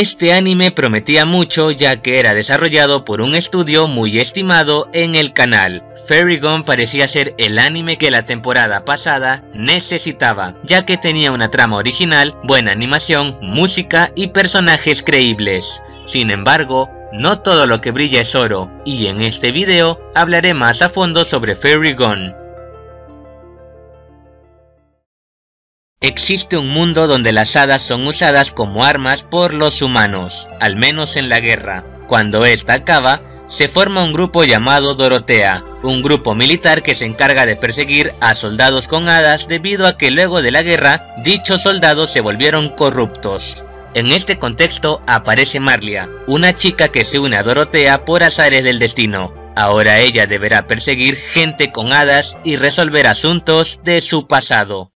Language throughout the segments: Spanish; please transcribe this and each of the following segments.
Este anime prometía mucho ya que era desarrollado por un estudio muy estimado en el canal. Fairy Gun parecía ser el anime que la temporada pasada necesitaba, ya que tenía una trama original, buena animación, música y personajes creíbles. Sin embargo, no todo lo que brilla es oro, y en este video hablaré más a fondo sobre Fairy Gun. Existe un mundo donde las hadas son usadas como armas por los humanos, al menos en la guerra. Cuando esta acaba, se forma un grupo llamado Dorotea, un grupo militar que se encarga de perseguir a soldados con hadas debido a que luego de la guerra dichos soldados se volvieron corruptos. En este contexto aparece Marlia, una chica que se une a Dorotea por azares del destino. Ahora ella deberá perseguir gente con hadas y resolver asuntos de su pasado.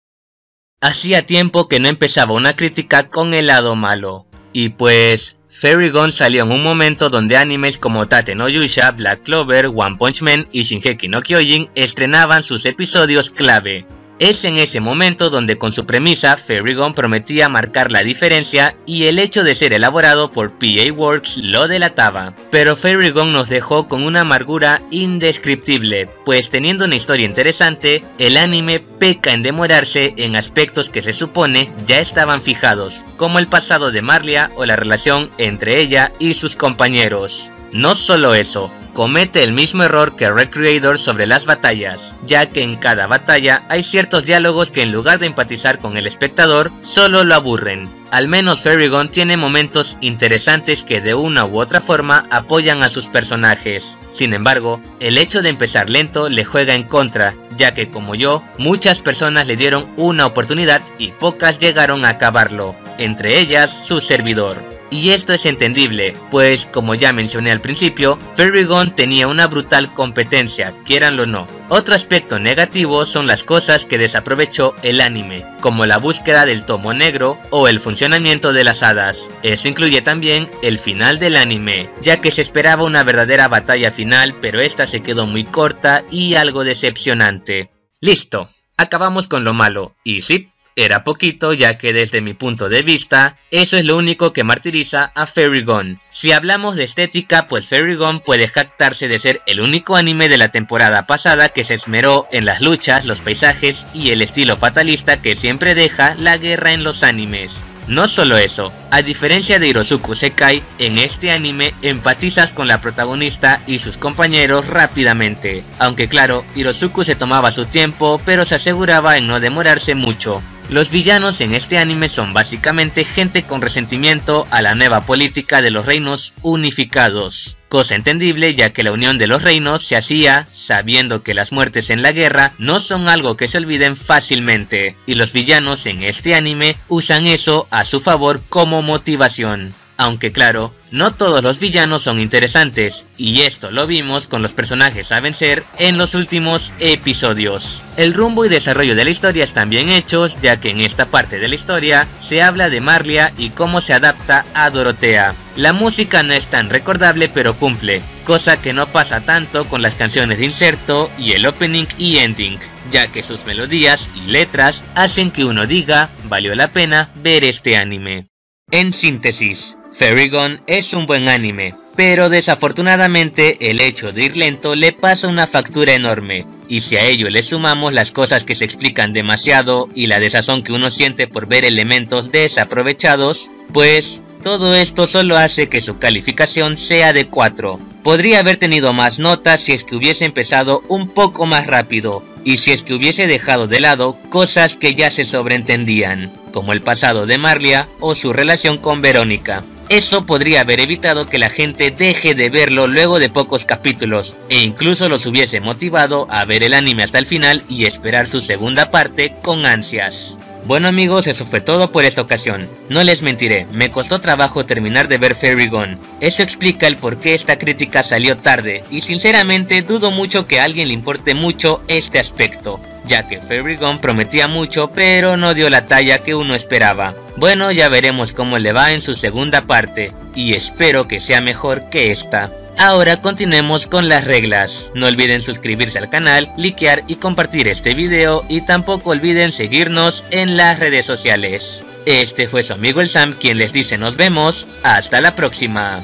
Hacía tiempo que no empezaba una crítica con el lado malo. Y pues, Fairy Gun salió en un momento donde animes como Tate no Yusha, Black Clover, One Punch Man y Shingeki no Kyojin estrenaban sus episodios clave. Es en ese momento donde con su premisa Fairy Gun prometía marcar la diferencia y el hecho de ser elaborado por PA Works lo delataba. Pero Fairy Gun nos dejó con una amargura indescriptible, pues teniendo una historia interesante, el anime peca en demorarse en aspectos que se supone ya estaban fijados, como el pasado de Marlia o la relación entre ella y sus compañeros. No solo eso, comete el mismo error que Recreator sobre las batallas, ya que en cada batalla hay ciertos diálogos que en lugar de empatizar con el espectador, solo lo aburren. Al menos Ferrigon tiene momentos interesantes que de una u otra forma apoyan a sus personajes. Sin embargo, el hecho de empezar lento le juega en contra, ya que como yo, muchas personas le dieron una oportunidad y pocas llegaron a acabarlo, entre ellas su servidor. Y esto es entendible, pues como ya mencioné al principio, Ferrigon tenía una brutal competencia, quieranlo o no. Otro aspecto negativo son las cosas que desaprovechó el anime, como la búsqueda del tomo negro o el funcionamiento de las hadas. Eso incluye también el final del anime, ya que se esperaba una verdadera batalla final, pero esta se quedó muy corta y algo decepcionante. Listo, acabamos con lo malo, y sí, era poquito ya que desde mi punto de vista, eso es lo único que martiriza a Fairy Gun. Si hablamos de estética, pues Fairy Gun puede jactarse de ser el único anime de la temporada pasada que se esmeró en las luchas, los paisajes y el estilo fatalista que siempre deja la guerra en los animes. No solo eso, a diferencia de Hirosuku Sekai, en este anime empatizas con la protagonista y sus compañeros rápidamente. Aunque claro, Hirosuku se tomaba su tiempo, pero se aseguraba en no demorarse mucho. Los villanos en este anime son básicamente gente con resentimiento a la nueva política de los reinos unificados. Cosa entendible ya que la unión de los reinos se hacía sabiendo que las muertes en la guerra no son algo que se olviden fácilmente, y los villanos en este anime usan eso a su favor como motivación. Aunque claro, no todos los villanos son interesantes, y esto lo vimos con los personajes a vencer en los últimos episodios. El rumbo y desarrollo de la historia están bien hechos, ya que en esta parte de la historia se habla de Marlia y cómo se adapta a Dorotea. La música no es tan recordable pero cumple, cosa que no pasa tanto con las canciones de inserto y el opening y ending, ya que sus melodías y letras hacen que uno diga, valió la pena ver este anime. En síntesis, Fairy Gun es un buen anime, pero desafortunadamente el hecho de ir lento le pasa una factura enorme, y si a ello le sumamos las cosas que se explican demasiado y la desazón que uno siente por ver elementos desaprovechados, pues todo esto solo hace que su calificación sea de 4. Podría haber tenido más notas si es que hubiese empezado un poco más rápido, y si es que hubiese dejado de lado cosas que ya se sobreentendían, como el pasado de Marlia o su relación con Verónica. Eso podría haber evitado que la gente deje de verlo luego de pocos capítulos e incluso los hubiese motivado a ver el anime hasta el final y esperar su segunda parte con ansias. Bueno amigos, eso fue todo por esta ocasión. No les mentiré, me costó trabajo terminar de ver Fairy Gone. Eso explica el por qué esta crítica salió tarde, y sinceramente dudo mucho que a alguien le importe mucho este aspecto, ya que Gone prometía mucho pero no dio la talla que uno esperaba. Bueno, ya veremos cómo le va en su segunda parte, y espero que sea mejor que esta. Ahora continuemos con las reglas. No olviden suscribirse al canal, likear y compartir este video y tampoco olviden seguirnos en las redes sociales. Este fue su amigo el Sam quien les dice nos vemos, hasta la próxima.